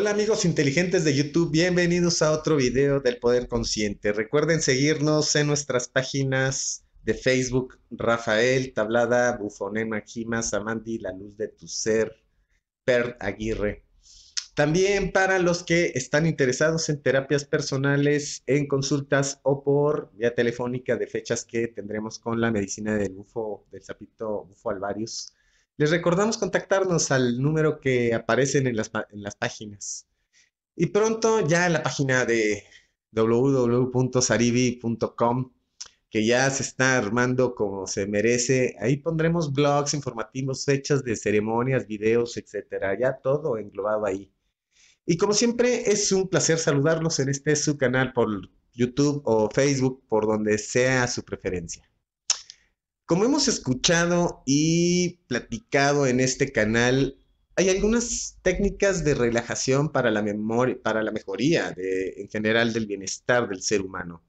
Hola amigos inteligentes de YouTube, bienvenidos a otro video del Poder Consciente. Recuerden seguirnos en nuestras páginas de Facebook, Rafael, Tablada, Bufonema, Jima, Samandi, La Luz de tu Ser, Per Aguirre. También para los que están interesados en terapias personales, en consultas o por vía telefónica de fechas que tendremos con la medicina del bufo, del sapito bufo alvarius. Les recordamos contactarnos al número que aparecen en las, en las páginas. Y pronto ya en la página de www.saribi.com que ya se está armando como se merece. Ahí pondremos blogs informativos, fechas de ceremonias, videos, etcétera. Ya todo englobado ahí. Y como siempre, es un placer saludarlos en este su canal por YouTube o Facebook, por donde sea su preferencia. Como hemos escuchado y platicado en este canal, hay algunas técnicas de relajación para la memoria, para la mejoría en general del bienestar del ser humano.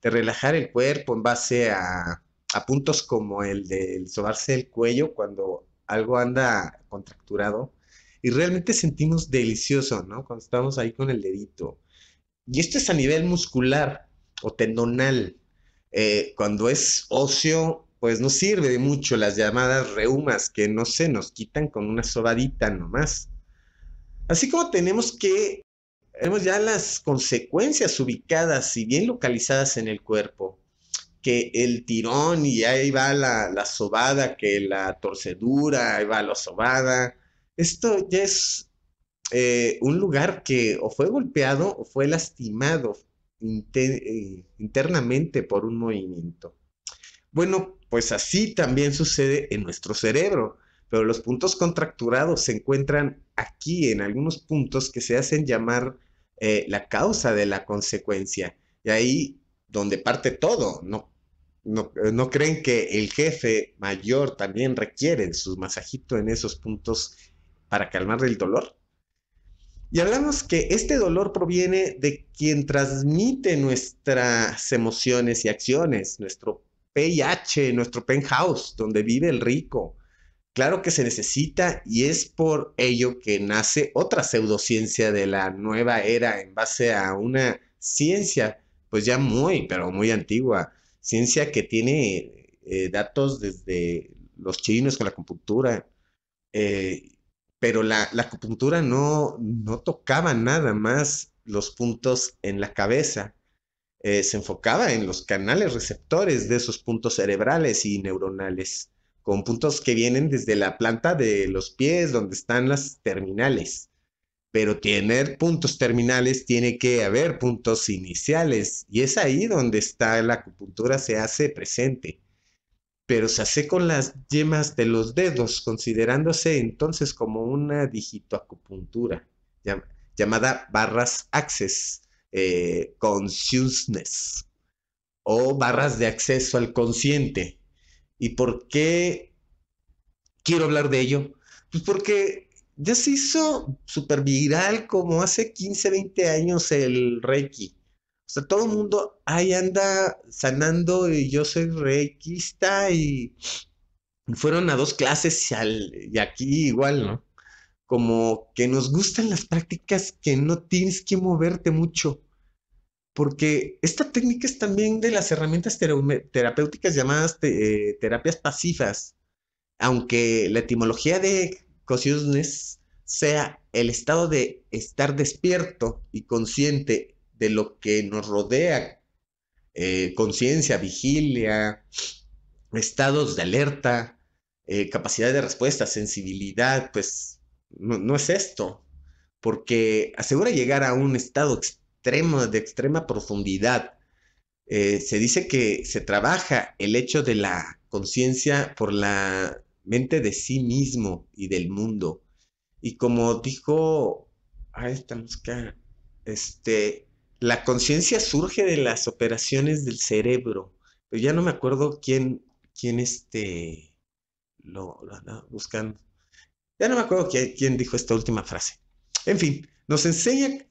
De relajar el cuerpo en base a, a puntos como el de sobarse el cuello cuando algo anda contracturado y realmente sentimos delicioso, ¿no? Cuando estamos ahí con el dedito. Y esto es a nivel muscular o tendonal. Eh, cuando es óseo, pues no sirve de mucho las llamadas reumas que no se nos quitan con una sobadita nomás. Así como tenemos que, tenemos ya las consecuencias ubicadas y bien localizadas en el cuerpo, que el tirón y ahí va la, la sobada, que la torcedura, ahí va la sobada. Esto ya es eh, un lugar que o fue golpeado o fue lastimado eh, internamente por un movimiento. Bueno, pues así también sucede en nuestro cerebro, pero los puntos contracturados se encuentran aquí en algunos puntos que se hacen llamar eh, la causa de la consecuencia. Y ahí donde parte todo, ¿no? No, eh, no, creen que el jefe mayor también requiere su masajito en esos puntos para calmar el dolor? Y hablamos que este dolor proviene de quien transmite nuestras emociones y acciones, nuestro PIH, nuestro penthouse, donde vive el rico. Claro que se necesita y es por ello que nace otra pseudociencia de la nueva era en base a una ciencia, pues ya muy, pero muy antigua, ciencia que tiene eh, datos desde los chinos con la acupuntura, eh, pero la, la acupuntura no, no tocaba nada más los puntos en la cabeza, eh, se enfocaba en los canales receptores de esos puntos cerebrales y neuronales, con puntos que vienen desde la planta de los pies, donde están las terminales. Pero tener puntos terminales tiene que haber puntos iniciales, y es ahí donde está la acupuntura, se hace presente. Pero se hace con las yemas de los dedos, considerándose entonces como una digitoacupuntura, llamada barras access eh, consciousness o barras de acceso al consciente. ¿Y por qué quiero hablar de ello? Pues porque ya se hizo súper viral como hace 15, 20 años el Reiki. O sea, todo el mundo ahí anda sanando y yo soy reikista y fueron a dos clases y, y aquí igual, ¿no? Como que nos gustan las prácticas que no tienes que moverte mucho. Porque esta técnica es también de las herramientas terapéuticas llamadas eh, terapias pasivas. Aunque la etimología de consciousness sea el estado de estar despierto y consciente de lo que nos rodea, eh, conciencia, vigilia, estados de alerta, eh, capacidad de respuesta, sensibilidad, pues no, es esto, porque asegura llegar a un estado extremo, de extrema profundidad. Eh, se dice que se trabaja el hecho de la conciencia por la mente de sí mismo y del mundo. Y como dijo, ahí estamos acá, este, la conciencia surge de las operaciones del cerebro, pero ya no me acuerdo quién, quién este, lo, lo buscando. Ya no me acuerdo quién dijo esta última frase. En fin, nos enseña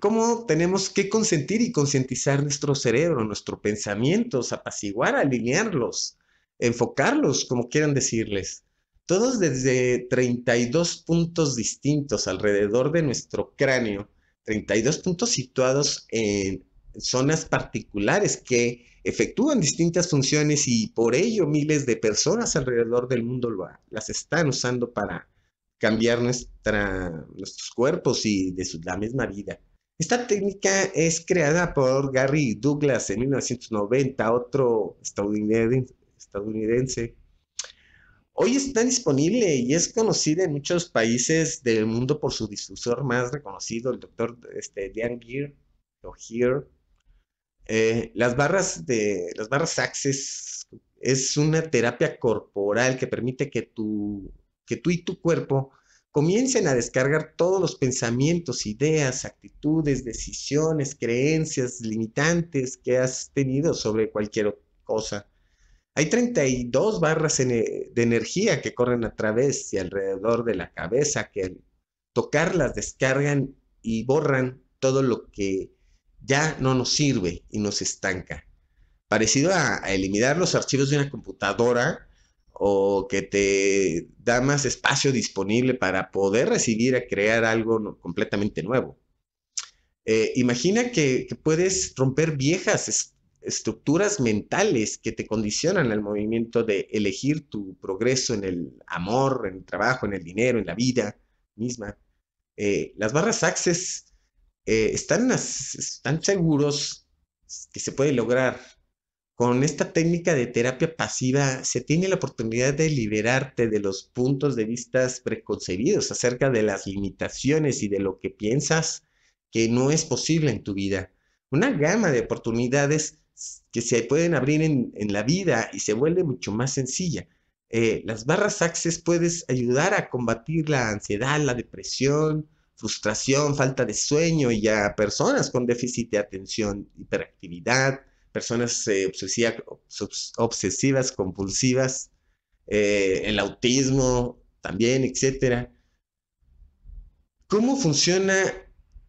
cómo tenemos que consentir y concientizar nuestro cerebro, nuestros pensamientos, apaciguar, alinearlos, enfocarlos, como quieran decirles. todos desde 32 puntos distintos alrededor de nuestro cráneo, 32 puntos situados en zonas particulares que efectúan distintas funciones y por ello miles de personas alrededor del mundo las están usando para cambiar nuestra, nuestros cuerpos y de la misma vida. Esta técnica es creada por Gary Douglas en 1990, otro estadounidense. Hoy está disponible y es conocida en muchos países del mundo por su difusor más reconocido, el doctor este, Dan Gear, o Gear, eh, las barras de las barras Access es una terapia corporal que permite que que tú y tu cuerpo comiencen a descargar todos los pensamientos, ideas, actitudes, decisiones, creencias limitantes que has tenido sobre cualquier cosa. Hay 32 barras de energía que corren a través y alrededor de la cabeza que al tocarlas descargan y borran todo lo que ya no nos sirve y nos estanca. Parecido a, eliminar los archivos de una computadora o que te da más espacio disponible para poder recibir a crear algo completamente nuevo. Eh, imagina que, puedes romper viejas estructuras mentales que te condicionan al movimiento de elegir tu progreso en el amor, en el trabajo, en el dinero, en la vida misma. Eh, las barras Access eh, están, están seguros que se puede lograr. Con esta técnica de terapia pasiva se tiene la oportunidad de liberarte de los puntos de vista preconcebidos acerca de las limitaciones y de lo que piensas que no es posible en tu vida. Una gama de oportunidades que se pueden abrir en, la vida y se vuelve mucho más sencilla. Eh, las barras Access puedes ayudar a combatir la ansiedad, la depresión, frustración, falta de sueño y a personas con déficit de atención, hiperactividad, personas eh, obsesivas, compulsivas, eh, el autismo también, etcétera. ¿Cómo funciona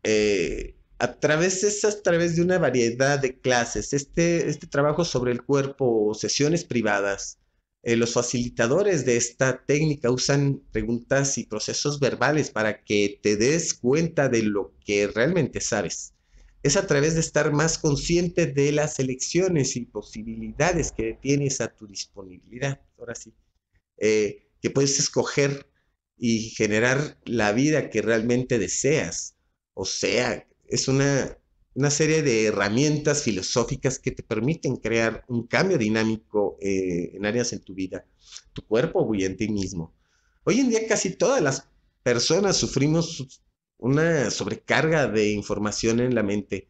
eh, a través de a través de una variedad de clases, este, este trabajo sobre el cuerpo, sesiones privadas, eh, los facilitadores de esta técnica usan preguntas y procesos verbales para que te des cuenta de lo que realmente sabes. Es a través de estar más consciente de las elecciones y posibilidades que tienes a tu disponibilidad. Ahora sí, eh, que puedes escoger y generar la vida que realmente deseas. O sea, es una una serie de herramientas filosóficas que te permiten crear un cambio dinámico eh, en áreas en tu vida, tu cuerpo y en ti mismo. Hoy en día casi todas las personas sufrimos una sobrecarga de información en la mente.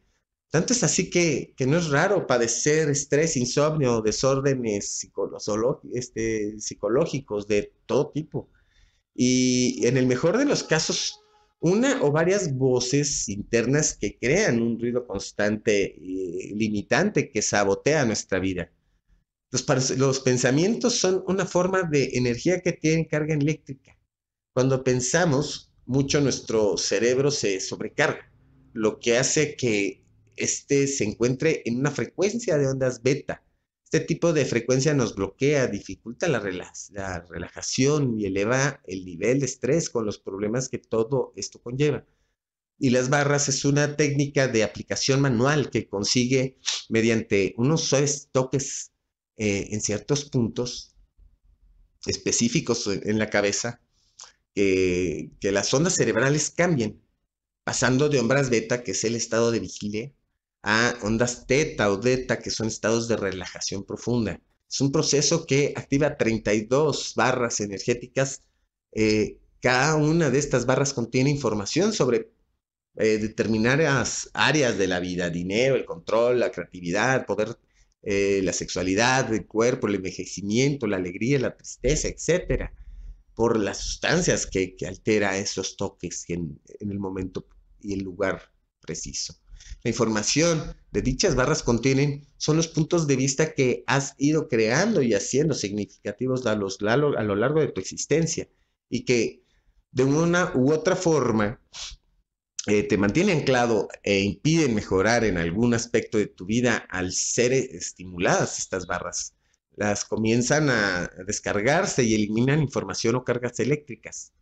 Tanto es así que, no es raro padecer estrés, insomnio, desórdenes este, psicológicos de todo tipo. Y en el mejor de los casos, una o varias voces internas que crean un ruido constante y limitante que sabotea nuestra vida. Los, pensamientos son una forma de energía que tiene carga eléctrica. Cuando pensamos mucho, nuestro cerebro se sobrecarga, lo que hace que éste se encuentre en una frecuencia de ondas beta este tipo de frecuencia nos bloquea, dificulta la, relajación y eleva el nivel de estrés con los problemas que todo esto conlleva. Y las barras es una técnica de aplicación manual que consigue mediante unos suaves toques eh, en ciertos puntos específicos en la cabeza que, las ondas cerebrales cambien, pasando de ondas beta, que es el estado de vigilia, a ondas teta o delta, que son estados de relajación profunda. Es un proceso que activa 32 barras energéticas. Eh, cada una de estas barras contiene información sobre eh, determinadas áreas de la vida, dinero, el control, la creatividad, poder, eh, la sexualidad, el cuerpo, el envejecimiento, la alegría, la tristeza, etcétera, por las sustancias que, que altera esos toques en el momento y el lugar preciso. La información de dichas barras contienen son los puntos de vista que has ido creando y haciendo significativos a, lo largo de tu existencia y que de una u otra forma eh, te mantienen anclado e impiden mejorar en algún aspecto de tu vida al ser estimuladas estas barras. las comienzan a descargarse y eliminan información o cargas eléctricas.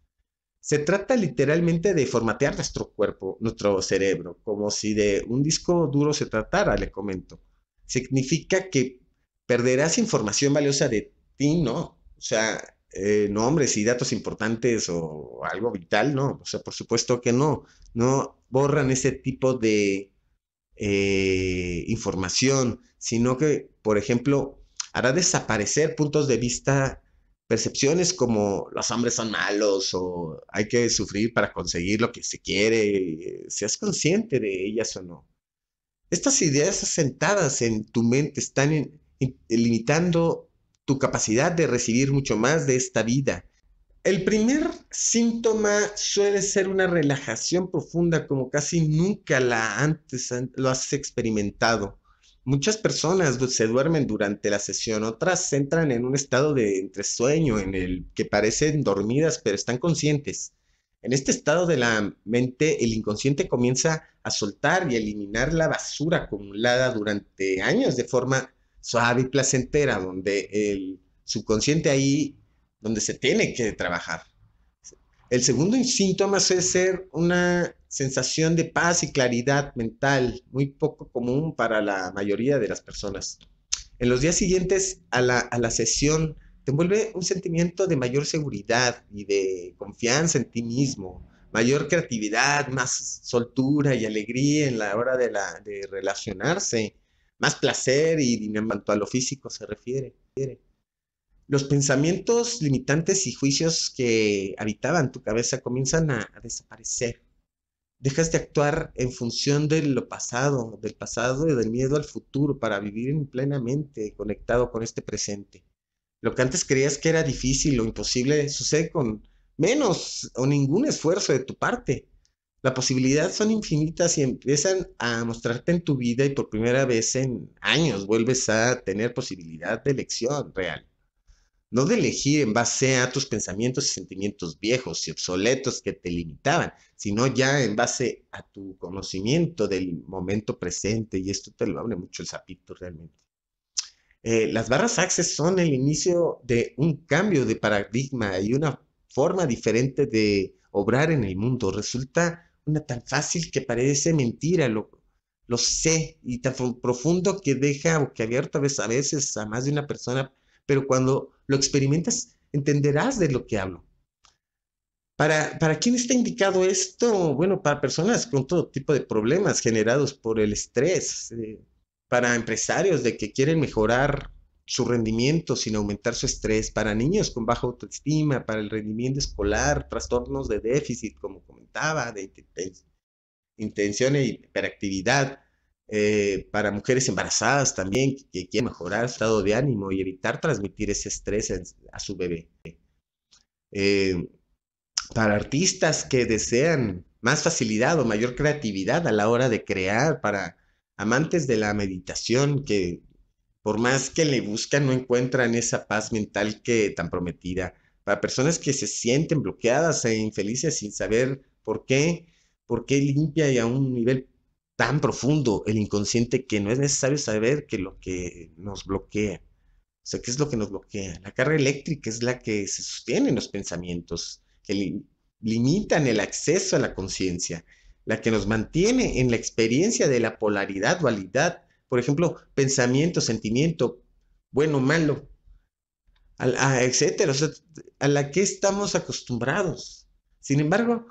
Se trata literalmente de formatear nuestro cuerpo, nuestro cerebro, como si de un disco duro se tratara, le comento. Significa que perderás información valiosa de ti, ¿no? O sea, eh, nombres y datos importantes o algo vital, ¿no? O sea, por supuesto que no. No borran ese tipo de eh, información, sino que, por ejemplo, hará desaparecer puntos de vista percepciones como los hombres son malos o hay que sufrir para conseguir lo que se quiere, seas consciente de ellas o no. Estas ideas asentadas en tu mente están limitando tu capacidad de recibir mucho más de esta vida. El primer síntoma suele ser una relajación profunda como casi nunca la antes lo has experimentado. Muchas personas se duermen durante la sesión, otras entran en un estado de entresueño en el que parecen dormidas pero están conscientes. En este estado de la mente, el inconsciente comienza a soltar y eliminar la basura acumulada durante años de forma suave y placentera, donde el subconsciente ahí, donde se tiene que trabajar. El segundo síntoma suele ser una sensación de paz y claridad mental, muy poco común para la mayoría de las personas. En los días siguientes a la, sesión te envuelve un sentimiento de mayor seguridad y de confianza en ti mismo, mayor creatividad, más soltura y alegría en la hora de, la, de relacionarse, más placer y en cuanto a lo físico se refiere los pensamientos limitantes y juicios que habitaban tu cabeza comienzan a, desaparecer. Dejas de actuar en función de lo pasado, del pasado y del miedo al futuro para vivir plenamente conectado con este presente. Lo que antes creías que era difícil o imposible sucede con menos o ningún esfuerzo de tu parte. Las posibilidades son infinitas y empiezan a mostrarte en tu vida y por primera vez en años vuelves a tener posibilidad de elección real no de elegir en base a tus pensamientos y sentimientos viejos y obsoletos que te limitaban, sino ya en base a tu conocimiento del momento presente, y esto te lo abre mucho el zapito realmente. Eh, las barras Access son el inicio de un cambio de paradigma y una forma diferente de obrar en el mundo. Resulta una tan fácil que parece mentira, lo, lo sé, y tan profundo que deja abierto a veces, a veces a más de una persona pero cuando lo experimentas, entenderás de lo que hablo. ¿Para, ¿Para quién está indicado esto? Bueno, para personas con todo tipo de problemas generados por el estrés, eh, para empresarios de que quieren mejorar su rendimiento sin aumentar su estrés, para niños con baja autoestima, para el rendimiento escolar, trastornos de déficit, como comentaba, de intención e hiperactividad, eh, para mujeres embarazadas también que quieren mejorar su estado de ánimo y evitar transmitir ese estrés a su bebé. Eh, para artistas que desean más facilidad o mayor creatividad a la hora de crear, para amantes de la meditación que por más que le buscan no encuentran esa paz mental que tan prometida, para personas que se sienten bloqueadas e infelices sin saber por qué, por qué limpia y a un nivel tan profundo el inconsciente que no es necesario saber que lo que nos bloquea. O sea, ¿qué es lo que nos bloquea? La carga eléctrica es la que se sostiene en los pensamientos, que limitan el acceso a la conciencia, la que nos mantiene en la experiencia de la polaridad, dualidad. Por ejemplo, pensamiento, sentimiento, bueno, malo, etcétera, a la que estamos acostumbrados. Sin embargo,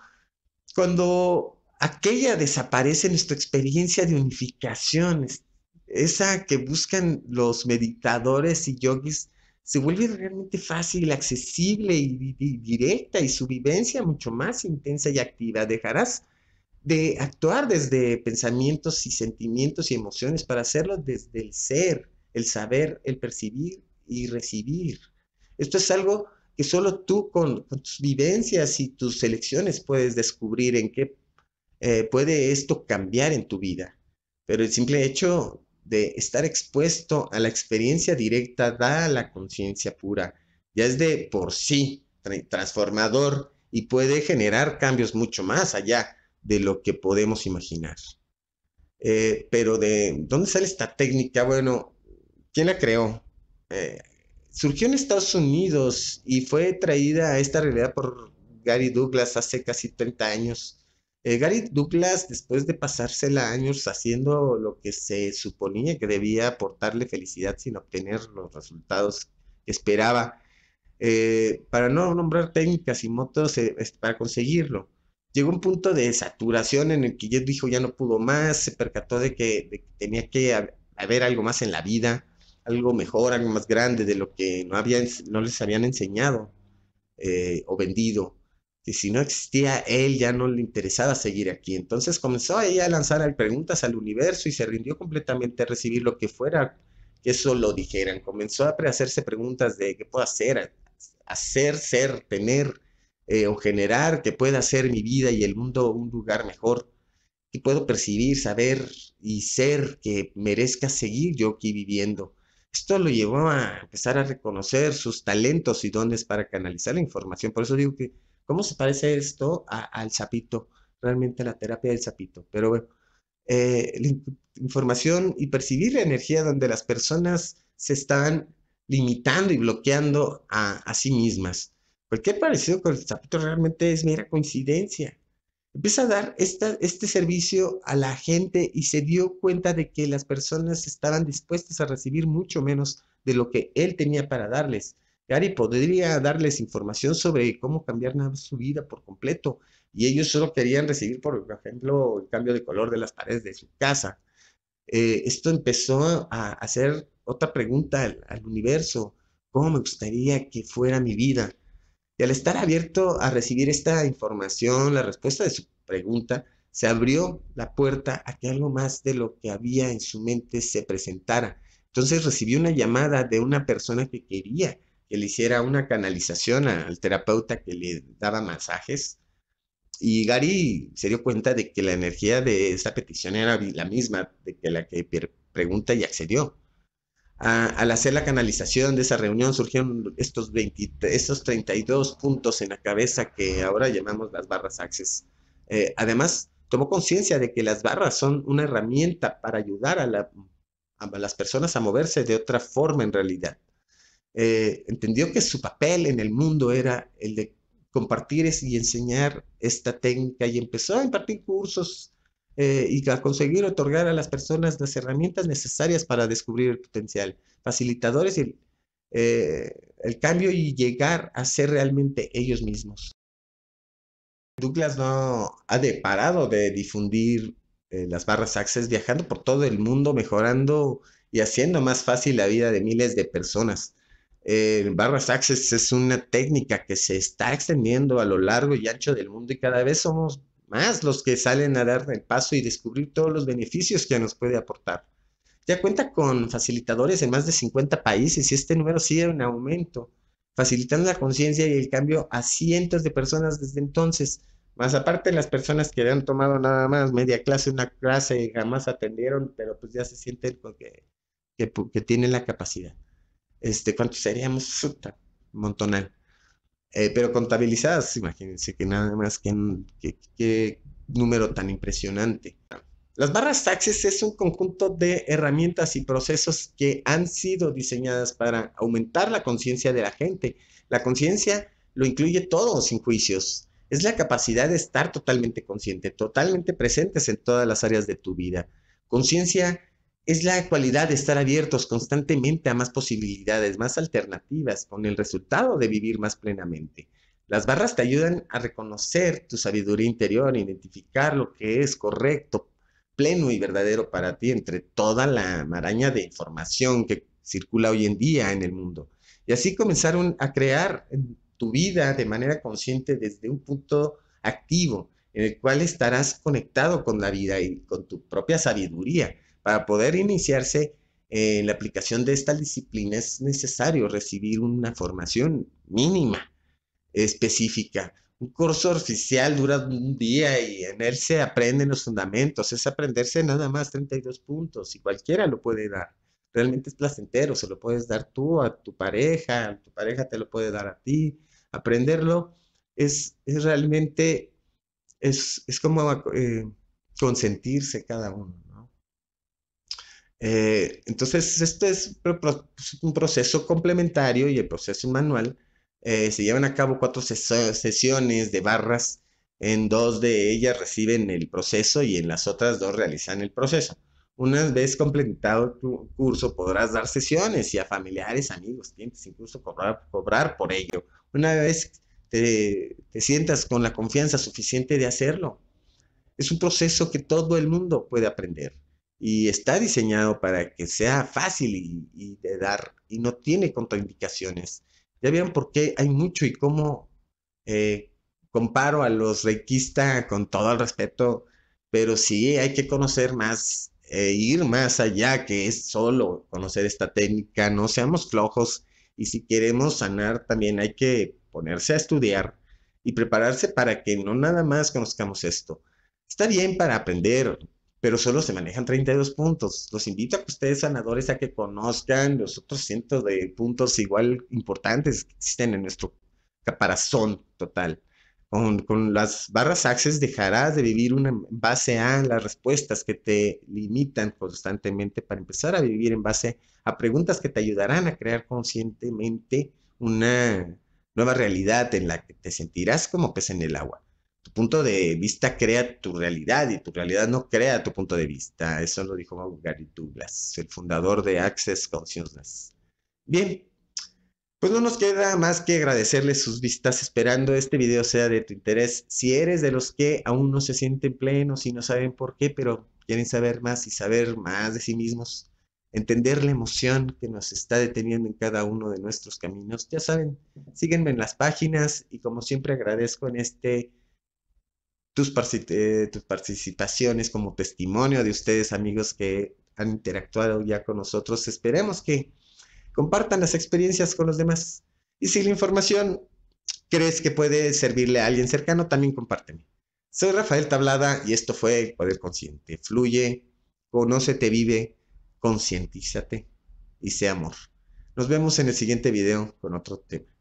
cuando aquella desaparece nuestra experiencia de unificación, esa que buscan los meditadores y yogis, se vuelve realmente fácil, accesible y, directa y su vivencia mucho más intensa y activa. Dejarás de actuar desde pensamientos y sentimientos y emociones para hacerlo desde el ser, el saber, el percibir y recibir. Esto es algo que solo tú con, con tus vivencias y tus elecciones puedes descubrir en qué eh, puede esto cambiar en tu vida, pero el simple hecho de estar expuesto a la experiencia directa da la conciencia pura. Ya es de por sí transformador y puede generar cambios mucho más allá de lo que podemos imaginar. Eh, pero de dónde sale esta técnica? Bueno, ¿quién la creó? Eh, surgió en Estados Unidos y fue traída a esta realidad por Gary Douglas hace casi 30 años. Eh, Gary Douglas, después de pasársela años haciendo lo que se suponía que debía aportarle felicidad sin obtener los resultados que esperaba, eh, para no nombrar técnicas y motos eh, para conseguirlo. Llegó un punto de saturación en el que ya dijo ya no pudo más, se percató de que, tenía que haber algo más en la vida, algo mejor, algo más grande de lo que no, había, no les habían enseñado o vendido que si no existía él ya no le interesaba seguir aquí. Entonces comenzó ella a lanzar preguntas al universo y se rindió completamente a recibir lo que fuera que eso lo dijeran. Comenzó a hacerse preguntas de qué puedo hacer, hacer, ser, tener eh, o generar que pueda hacer mi vida y el mundo un lugar mejor. Que puedo percibir, saber y ser que merezca seguir yo aquí viviendo. Esto lo llevó a empezar a reconocer sus talentos y dones para canalizar la información. Por eso digo que ¿Cómo se parece esto al sapito? Realmente la terapia del sapito. Pero bueno, eh, la información y percibir la energía donde las personas se están limitando y bloqueando a, sí mismas. Cualquier parecido con el sapito realmente es mera coincidencia. Empieza a dar este servicio a la gente y se dio cuenta de que las personas estaban dispuestas a recibir mucho menos de lo que él tenía para darles. Gary podría darles información sobre cómo cambiar su vida por completo y ellos solo querían recibir, por ejemplo, el cambio de color de las paredes de su casa. Eh, esto empezó a hacer otra pregunta al, universo, ¿cómo me gustaría que fuera mi vida? Y al estar abierto a recibir esta información, la respuesta de su pregunta, se abrió la puerta a que algo más de lo que había en su mente se presentara. Entonces recibió una llamada de una persona que quería que le hiciera una canalización al terapeuta que le daba masajes. Y Gary se dio cuenta de que la energía de esa petición era la misma de que la que pregunta y accedió. al hacer la canalización de esa reunión surgieron estos, 20, estos 32 puntos en la cabeza que ahora llamamos las barras Access. Eh, además, tomó conciencia de que las barras son una herramienta para ayudar a las personas a moverse de otra forma en realidad. Eh, entendió que su papel en el mundo era el de compartir y enseñar esta técnica y empezó a impartir cursos eh, y a conseguir otorgar a las personas las herramientas necesarias para descubrir el potencial, facilitadores y eh, el cambio y llegar a ser realmente ellos mismos. Douglas no ha de parado de difundir las barras Access viajando por todo el mundo, mejorando y haciendo más fácil la vida de miles de personas. Eh, barras Access es una técnica que se está extendiendo a lo largo y ancho del mundo y cada vez somos más los que salen a dar el paso y descubrir todos los beneficios que nos puede aportar. Ya cuenta con facilitadores en más de 50 países y este número sigue en aumento, facilitando la conciencia y el cambio a cientos de personas desde entonces. Más aparte las personas que han tomado nada más media clase, una clase y jamás atendieron, pero pues ya se sienten que, que, que tienen la capacidad este, ¿cuántos seríamos? montonal. Eh, pero contabilizadas, imagínense que nada más que, número tan impresionante. Las barras taxis es un conjunto de herramientas y procesos que han sido diseñadas para aumentar la conciencia de la gente. La conciencia lo incluye todo sin juicios. Es la capacidad de estar totalmente consciente, totalmente presentes en todas las áreas de tu vida. Conciencia es la cualidad de estar abiertos constantemente a más posibilidades, más alternativas, con el resultado de vivir más plenamente. Las barras te ayudan a reconocer tu sabiduría interior, identificar lo que es correcto, pleno y verdadero para ti entre toda la maraña de información que circula hoy en día en el mundo. Y así comenzar a crear tu vida de manera consciente desde un punto activo, en el cual estarás conectado con la vida y con tu propia sabiduría para poder iniciarse en la aplicación de esta disciplina es necesario recibir una formación mínima, específica. Un curso oficial dura un día y en él se aprenden los fundamentos. Es aprenderse nada más 32 puntos y cualquiera lo puede dar. Realmente es placentero, se lo puedes dar tú a tu pareja, tu pareja te lo puede dar a ti. Aprenderlo es, es realmente, es, es como eh, consentirse cada uno. Eh, entonces, esto es un proceso complementario y el proceso manual eh, se llevan a cabo cuatro sesiones de barras. En dos de ellas reciben el proceso y en las otras dos realizan el proceso. Una vez completado tu curso, podrás dar sesiones y a familiares, amigos, clientes, incluso cobrar, cobrar por ello. Una vez te, te sientas con la confianza suficiente de hacerlo. Es un proceso que todo el mundo puede aprender y está diseñado para que sea fácil y, de dar y no tiene contraindicaciones. Ya vieron por qué hay mucho y cómo eh, comparo a los reikista con todo el respeto, pero sí hay que conocer más, e ir más allá que es solo conocer esta técnica, no seamos flojos y si queremos sanar también hay que ponerse a estudiar y prepararse para que no nada más conozcamos esto. Está bien para aprender, pero solo se manejan 32 puntos. Los invito a que ustedes sanadores a que conozcan los otros cientos de puntos igual importantes que existen en nuestro caparazón total. Con, las barras Access dejarás de vivir una, en base a las respuestas que te limitan constantemente para empezar a vivir en base a preguntas que te ayudarán a crear conscientemente una nueva realidad en la que te sentirás como pez en el agua punto de vista crea tu realidad y tu realidad no crea tu punto de vista. Eso lo dijo Gary Douglas, el fundador de Access Consciousness. Bien, pues no nos queda más que agradecerles sus vistas, esperando este video sea de tu interés. Si eres de los que aún no se sienten plenos y no saben por qué, pero quieren saber más y saber más de sí mismos, entender la emoción que nos está deteniendo en cada uno de nuestros caminos, ya saben, síguenme en las páginas y como siempre agradezco en este tus, eh, tus participaciones como testimonio de ustedes, amigos que han interactuado ya con nosotros. Esperemos que compartan las experiencias con los demás. Y si la información crees que puede servirle a alguien cercano, también compárteme. Soy Rafael Tablada y esto fue Poder Consciente. Fluye, conócete, vive, concientízate y sea amor. Nos vemos en el siguiente video con otro tema.